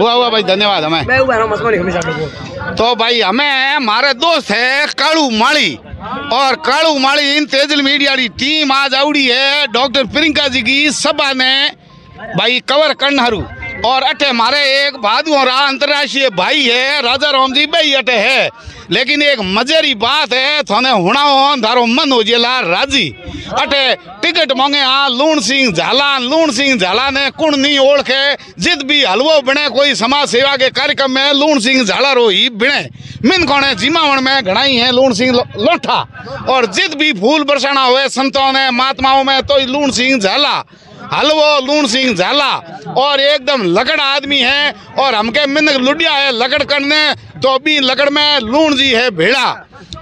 हुआ हुआ भाई धन्यवाद हमें। तो भाई हमें हमारे दोस्त है कालू माली। और कालू माली इन तेजल मीडिया की टीम आज आउड़ी है डॉक्टर प्रियंका जी की सभा ने भाई कवर करनारू और अटे हमारे एक और अंतर्राष्ट्रीय भाई है, राजा राम जी भाई अटे है। लेकिन एक मजेरी बात है, थाने हुणाओ धारो मन हो जेला राज़ी। अटे टिकट मांगे आ, लूण सिंह झाला लूण सिंह झाला ने कुण नहीं ओळखे, जिद भी हलवो बने कोई समाज सेवा के कार्यक्रम में लूण सिंह झाला रो ही बिणे। मिन कोने जिमावण में घणाई है लूण सिंह लोठा। और जिद भी फूल बरसाना हुए, संतों ने, महात्माओं में तो लूण सिंह झाला। हलवो लून सिंह झाला। और एकदम लकड़ आदमी है और हमके मिन लुडिया है लकड़ करने तो भी लकड़ में लून जी है भेड़ा।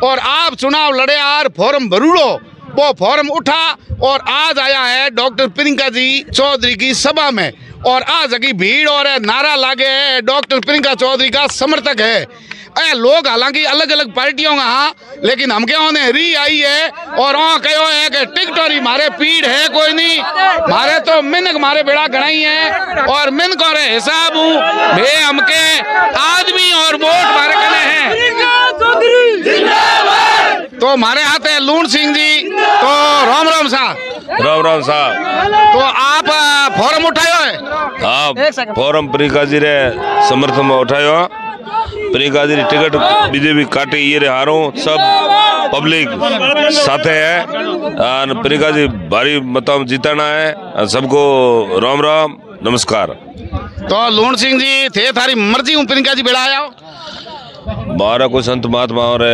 और आप चुनाव लड़े यार, फॉर्म भरूड़ो। वो फॉर्म उठा और आज आया है डॉक्टर प्रियंका जी चौधरी की सभा में। और आज की भीड़ और नारा लागे है, डॉक्टर प्रियंका चौधरी का समर्थक है। ए लोग हालाँकि अलग अलग पार्टियों का हाँ लेकिन हमके होने री आई है और वहाँ कहो है कि टिकट ही मारे पीड़ है कोई नहीं। मारे तो मिनक, मारे बेड़ा गणाई है। और मिन को हिसाब हूँ भे हमके आदमी और वोट मारे कने हैं। तो हमारे हाथ है लूण सिंह जी तो राम राम साहब राम राम साहब तो आप फॉर्म उठायो है? हाँ फॉर्म प्रियंका जी रे समर्थन में उठायो। प्रियंका जी टिकट बीजेपी काटी ये रे हारो सब पब्लिक साथे है। और प्रियंका जी भारी मतम जीतना है सबको राम राम नमस्कार। तो लूण सिंह जी थे थारी मर्ज़ी हूँ प्रियंका जी बेड़ा आया हो। मारा कोई संत महात्मा और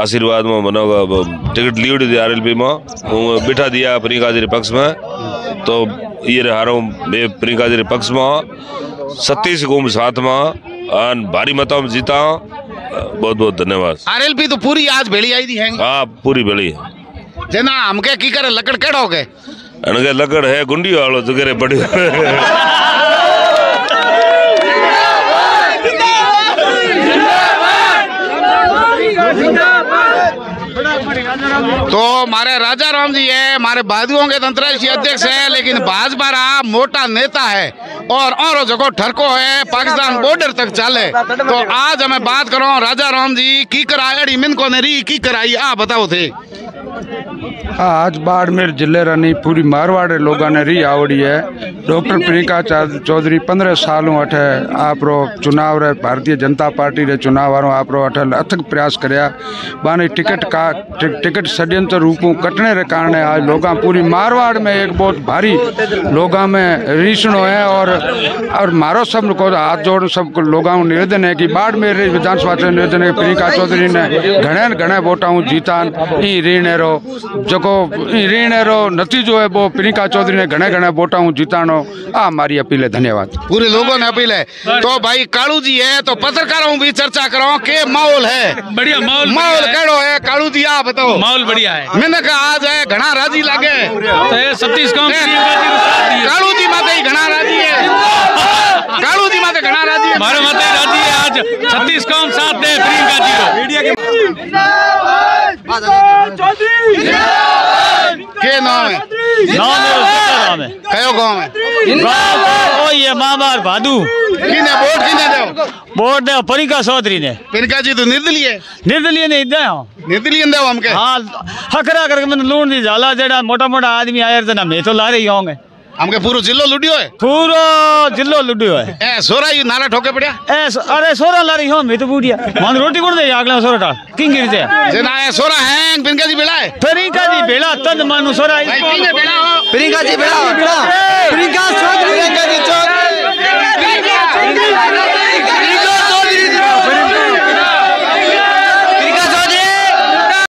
आशीर्वाद में मनोगा टिकट लीड दी आर एल पी में। बिठा दिया प्रियंका जी पक्ष में। तो ये रे हारो मैं प्रियंका जी पक्ष में। सत्तीस गुम साथ में। भारी मतों में जीता। बहुत बहुत धन्यवाद। आरएलपी तो पूरी आज भेड़ी आई दी है हाँ पूरी बेली जना हमके की करे लकड़ केड़ो के लकड़ है गुंडी वालो जगह बड़ी हमारे राजा राम जी है हमारे बादुओं के अंतर्राष्ट्रीय अध्यक्ष है लेकिन भाजपा रहा मोटा नेता है और और जगह ठरको है पाकिस्तान बॉर्डर तक चले। तो आज हमें बात करो राजा राम जी की कराई मिन को ने री की कराई आ बताओ थे। आज बाड़मेर ज़िले रानी पूरी मारवाड़े लोगों ने री आवड़ी है। डॉक्टर प्रियंका चौधरी पंद्रह सालों अठे आप चुनाव रे भारतीय जनता पार्टी रे चुनाव वारों आप रो अठे अथक प्रयास करया। बाने टिकट का टिकट षड्यंत्र रूपों कटने रे कारण आज लोग पूरी मारवाड़ में एक बहुत भारी लोग में रीसणो है और और मारो सबको हाथ जोड़ सब लोग निवेदन है कि बाड़मेर विधानसभा निवेदन है प्रियंका चौधरी ने घणे घणे वोटा जीतान। ई रीणेरो जेको ई रीणेरो नतीजो है वो प्रियंका चौधरी ने घणे घणे वोटा जीतानो आ हमारी अपील है धन्यवाद पूरे लोगों ने अपील है तो भाई कालू जी है तो पत्रकारों भी चर्चा करो के माहौल है बढ़िया माहौल माहौल केड़ो है कालू जी आप बताओ माहौल बढ़िया है मैंने कहा आज है घना राज़ी लागे तो ये सतीश। कालू जी माते ही घना राज़ी है कालू जी माते घना राज़ी है मारो मते राज़ी है आज सतीश काम साथ दे प्रियंका जी को मीडिया के नाम है। नाम सीताराम है। कयो गाँव है? गाँव ओ ये मामार भादू। किने वोट किने दो? वोट दे परिका चौधरी ने। परिका जी तो निर्दलीय निर्दलीय ने इदा हो। निर्दलीय हम हमके। हाँ हकरा करके मैंने लूण दी जाला जेड़ा मोटा मोटा आदमी आयर जना मैं तो ला रही होंगे। हमके पूरो जिलो लुडियो है पूरो जिलो लुडियो है ए सोरा यू नाला ठोके पड़या ए अरे सोरा लारी हम हो मैं तो बूढ़िया मन रोटी कोण दे अगला सोरा टाल किंग गिर जे जे ना ए सोरा हैंग पिनका जी बेला है प्रियंका जी बेला तन मानु सोरा भाई किने बेला हो प्रियंका जी बेला प्रियंका चौधरी